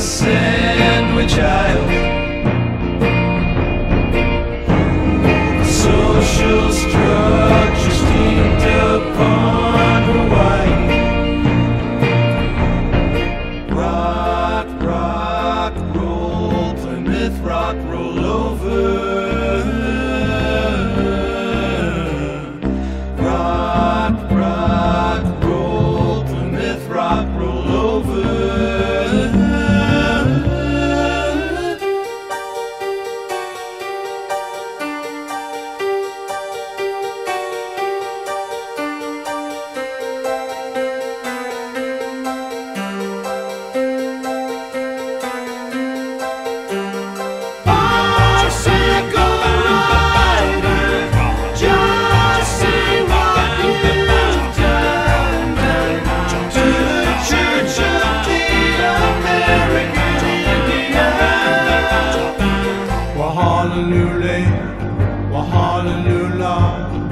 sandwich aisle. Social structure steamed upon Hawaii. Rock, rock, roll, Plymouth Rock, roll over. Hallelujah,